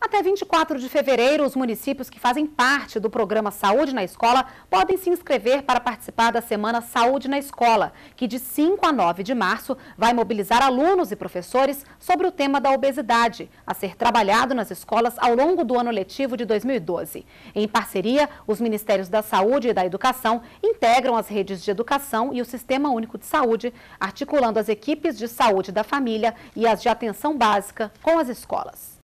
Até 24 de fevereiro, os municípios que fazem parte do programa Saúde na Escola podem se inscrever para participar da Semana Saúde na Escola, que de 5 a 9 de março vai mobilizar alunos e professores sobre o tema da obesidade, a ser trabalhado nas escolas ao longo do ano letivo de 2012. Em parceria, os Ministérios da Saúde e da Educação integram as redes de educação e o Sistema Único de Saúde, articulando as equipes de saúde da família e as de atenção básica com as escolas.